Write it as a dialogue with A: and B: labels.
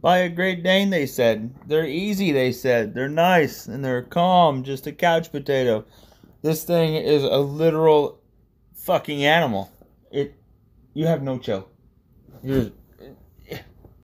A: Buy a Great Dane, they said. They're easy, they said. They're nice and they're calm, just a couch potato. This thing is a literal fucking animal. It you have no chill. You're